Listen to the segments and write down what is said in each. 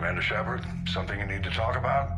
Commander Shepard? Something you need to talk about?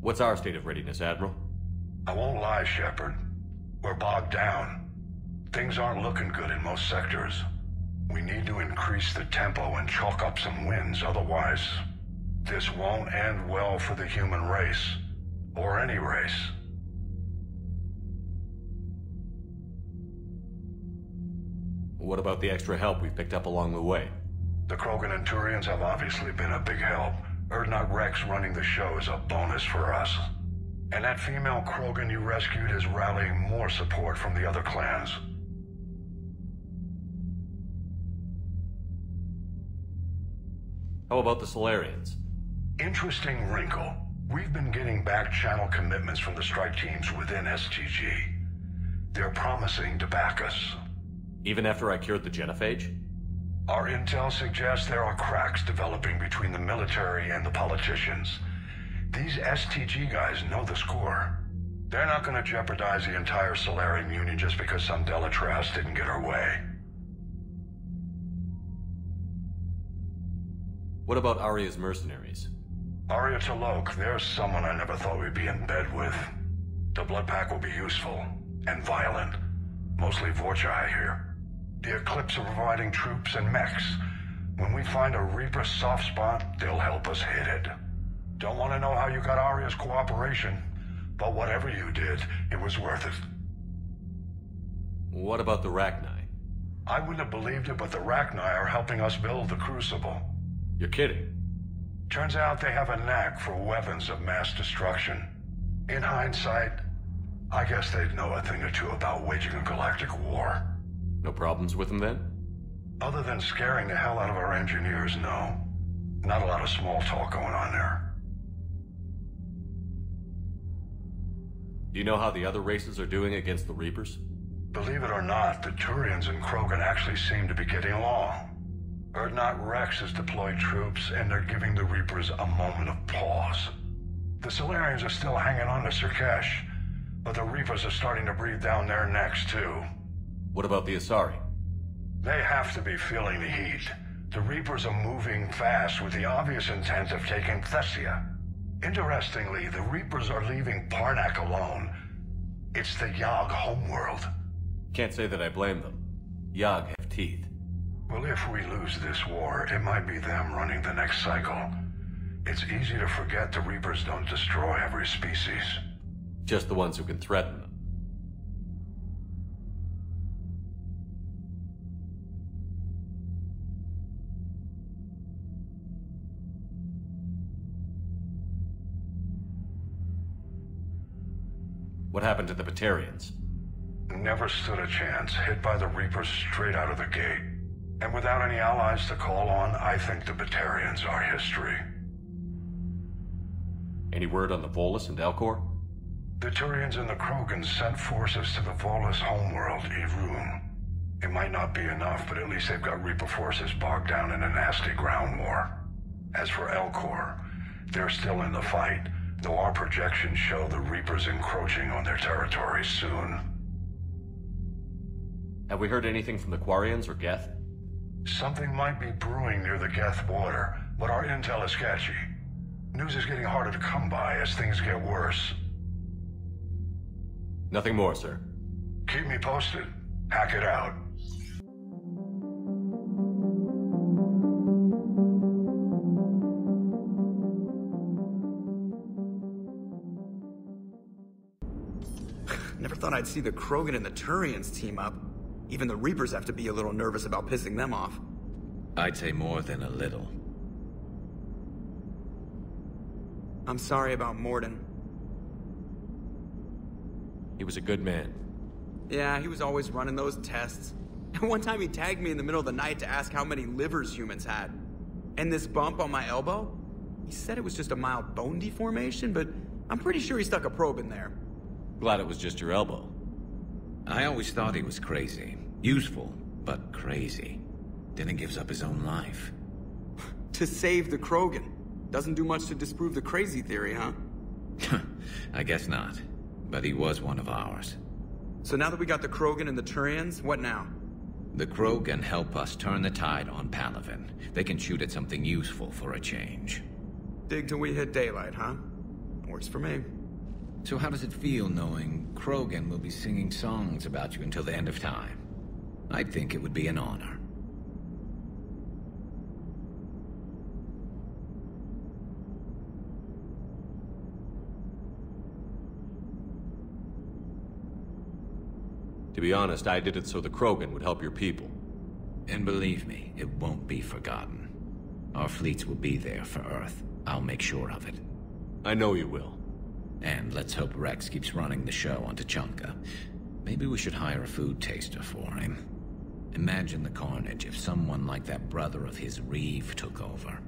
What's our state of readiness, Admiral? I won't lie, Shepard. We're bogged down. Things aren't looking good in most sectors. We need to increase the tempo and chalk up some wins, otherwise... This won't end well for the human race. Or any race. What about the extra help we've picked up along the way? The Krogan and Turians have obviously been a big help. Urdnot Rex running the show is a bonus for us. And that female Krogan you rescued is rallying more support from the other clans. How about the Salarians? Interesting wrinkle. We've been getting back channel commitments from the strike teams within STG. They're promising to back us. Even after I cured the genophage? Our intel suggests there are cracks developing between the military and the politicians. These STG guys know the score. They're not gonna jeopardize the entire Salarian Union just because some Dalatrass didn't get her way. What about Aria's mercenaries? Aria T'Loak, there's someone I never thought we'd be in bed with. The Blood Pack will be useful. And violent. Mostly Vorcha, here. The Eclipse are providing troops and mechs. When we find a Reaper soft spot, they'll help us hit it. Don't want to know how you got Aria's cooperation, but whatever you did, it was worth it. What about the Rachni? I wouldn't have believed it, but the Rachni are helping us build the Crucible. You're kidding. Turns out they have a knack for weapons of mass destruction. In hindsight, I guess they'd know a thing or two about waging a galactic war. No problems with them then? Other than scaring the hell out of our engineers, no. Not a lot of small talk going on there. Do you know how the other races are doing against the Reapers? Believe it or not, the Turians and Krogan actually seem to be getting along. Urdnot Rex has deployed troops, and they're giving the Reapers a moment of pause. The Salarians are still hanging on to Sur'Kesh, but the Reapers are starting to breathe down their necks, too. What about the Asari? They have to be feeling the heat. The Reapers are moving fast with the obvious intent of taking Thessia. Interestingly, the Reapers are leaving Parnack alone. It's the Yahg homeworld. Can't say that I blame them. Yahg have teeth. Well, if we lose this war, it might be them running the next cycle. It's easy to forget the Reapers don't destroy every species. Just the ones who can threaten them. What happened to the Batarians? Never stood a chance, hit by the Reapers straight out of the gate. And without any allies to call on, I think the Batarians are history. Any word on the Volus and Elcor? The Turians and the Krogans sent forces to the Volus homeworld, Irun. It might not be enough, but at least they've got Reaper forces bogged down in a nasty ground war. As for Elcor, they're still in the fight, though our projections show the Reapers encroaching on their territory soon. Have we heard anything from the Quarians or Geth? Something might be brewing near the Geth border, but our intel is sketchy. News is getting harder to come by as things get worse. Nothing more, sir. Keep me posted. Hackett out. Never thought I'd see the Krogan and the Turians team up. Even the Reapers have to be a little nervous about pissing them off. I'd say more than a little. I'm sorry about Mordin. He was a good man. Yeah, he was always running those tests. And one time he tagged me in the middle of the night to ask how many livers humans had. And this bump on my elbow? He said it was just a mild bone deformation, but I'm pretty sure he stuck a probe in there. Glad it was just your elbow. I always thought he was crazy. Useful, but crazy. Then he gives up his own life. To save the Krogan. Doesn't do much to disprove the crazy theory, huh? I guess not. But he was one of ours. So now that we got the Krogan and the Turians, what now? The Krogan help us turn the tide on Palaven. They can shoot at something useful for a change. Dig till we hit daylight, huh? Works for me. So how does it feel knowing Krogan will be singing songs about you until the end of time? I think it would be an honor. To be honest, I did it so the Krogan would help your people. And believe me, it won't be forgotten. Our fleets will be there for Earth. I'll make sure of it. I know you will. And let's hope Rex keeps running the show on Tuchanka. Maybe we should hire a food taster for him. Imagine the carnage if someone like that brother of his Wreav took over.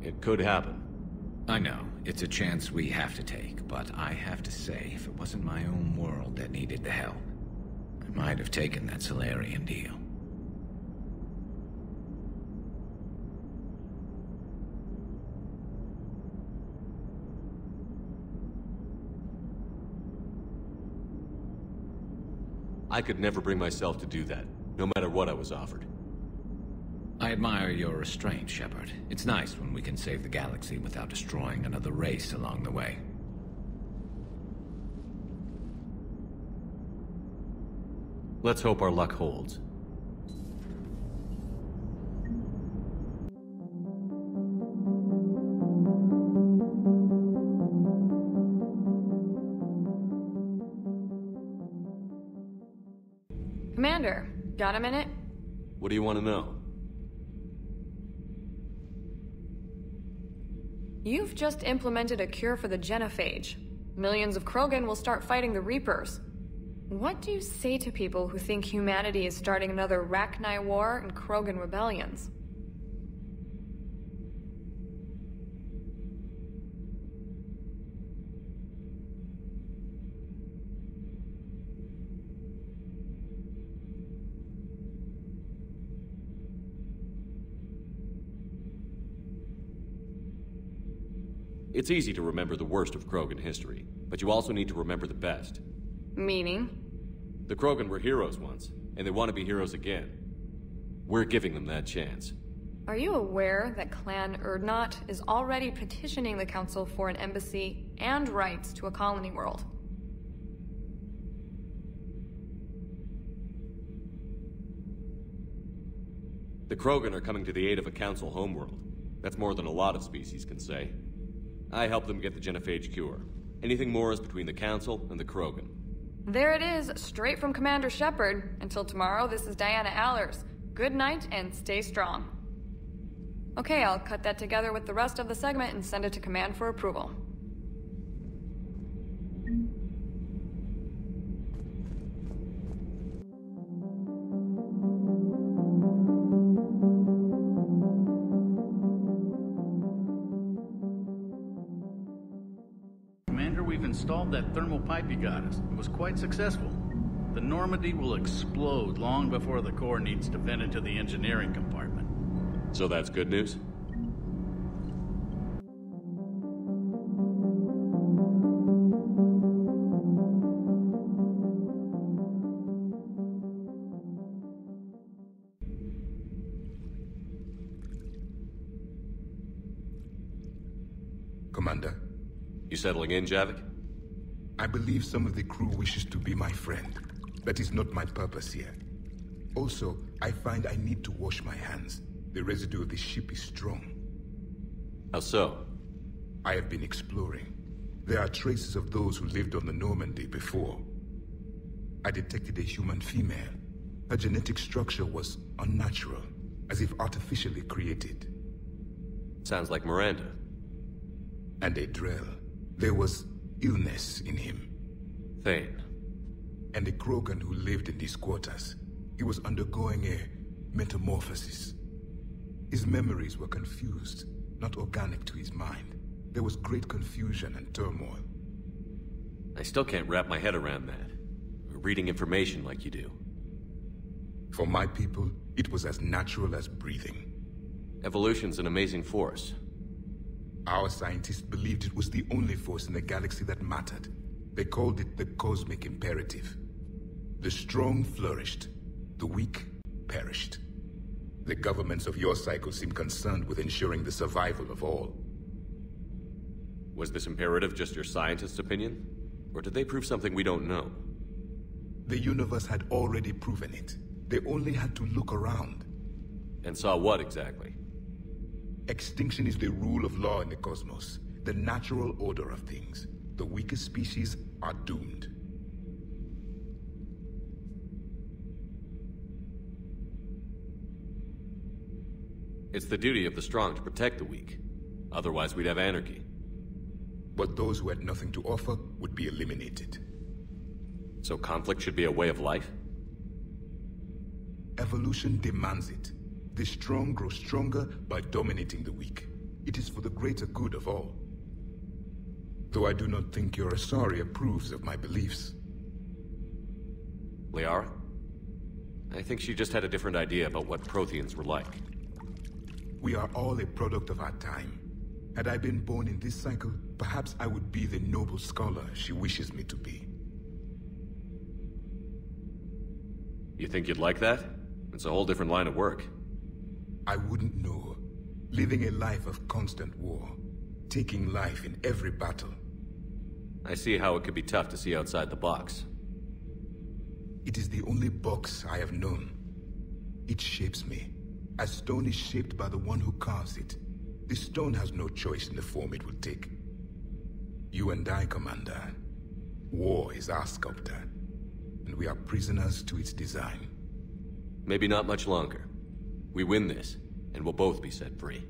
It could happen. I know, it's a chance we have to take, but I have to say, if it wasn't my own world that needed the help, I might have taken that Salarian deal. I could never bring myself to do that, no matter what I was offered. I admire your restraint, Shepard. It's nice when we can save the galaxy without destroying another race along the way. Let's hope our luck holds. Commander, got a minute? What do you want to know? You've just implemented a cure for the genophage. Millions of Krogan will start fighting the Reapers. What do you say to people who think humanity is starting another Rachni War and Krogan rebellions? It's easy to remember the worst of Krogan history, but you also need to remember the best. Meaning? The Krogan were heroes once, and they want to be heroes again. We're giving them that chance. Are you aware that Clan Urdnot is already petitioning the Council for an embassy and rights to a colony world? The Krogan are coming to the aid of a Council homeworld. That's more than a lot of species can say. I helped them get the genophage cure. Anything more is between the Council and the Krogan. There it is, straight from Commander Shepard. Until tomorrow, this is Diana Allers. Good night and stay strong. Okay, I'll cut that together with the rest of the segment and send it to Command for approval. That pipe you got us. It was quite successful. The Normandy will explode long before the core needs to vent into the engineering compartment. So that's good news? Commander, You settling in, Javik? I believe some of the crew wishes to be my friend. That is not my purpose here. Also, I find I need to wash my hands. The residue of the ship is strong. How so? I have been exploring. There are traces of those who lived on the Normandy before. I detected a human female. Her genetic structure was unnatural, as if artificially created. Sounds like Miranda. And a Drell. There was illness in him. Thane. And a Krogan who lived in these quarters. He was undergoing a metamorphosis. His memories were confused, not organic to his mind. There was great confusion and turmoil. I still can't wrap my head around that. Reading information like you do. For my people, it was as natural as breathing. Evolution's an amazing force. Our scientists believed it was the only force in the galaxy that mattered. They called it the cosmic imperative. The strong flourished, the weak perished. The governments of your cycle seem concerned with ensuring the survival of all. Was this imperative just your scientist's opinion? Or did they prove something we don't know? The universe had already proven it. They only had to look around. And saw what exactly? Extinction is the rule of law in the cosmos, the natural order of things. The weakest species are doomed. It's the duty of the strong to protect the weak. Otherwise, we'd have anarchy. But those who had nothing to offer would be eliminated. So conflict should be a way of life? Evolution demands it. The strong grow stronger by dominating the weak. It is for the greater good of all. Though I do not think your Asari approves of my beliefs. Liara? I think she just had a different idea about what Protheans were like. We are all a product of our time. Had I been born in this cycle, perhaps I would be the noble scholar she wishes me to be. You think you'd like that? It's a whole different line of work. I wouldn't know. Living a life of constant war. Taking life in every battle. I see how it could be tough to see outside the box. It is the only box I have known. It shapes me. As stone is shaped by the one who carves it, the stone has no choice in the form it will take. You and I, Commander. War is our sculptor, and we are prisoners to its design. Maybe not much longer. We win this, and we'll both be set free.